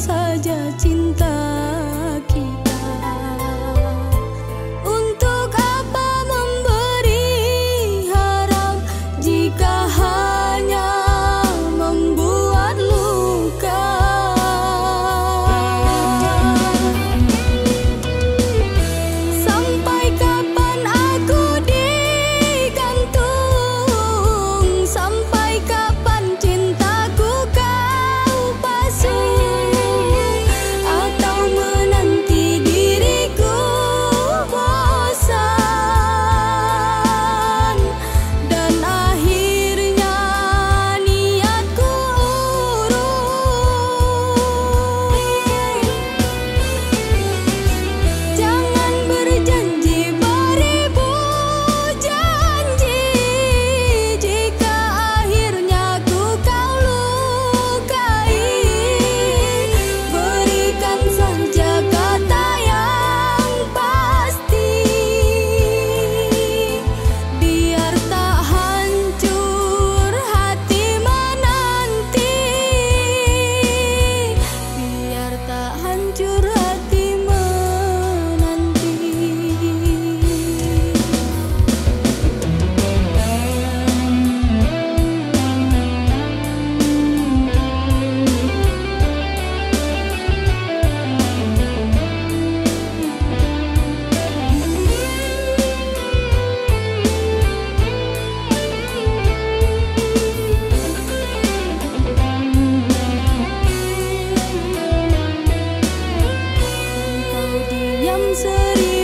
saja cinta Seri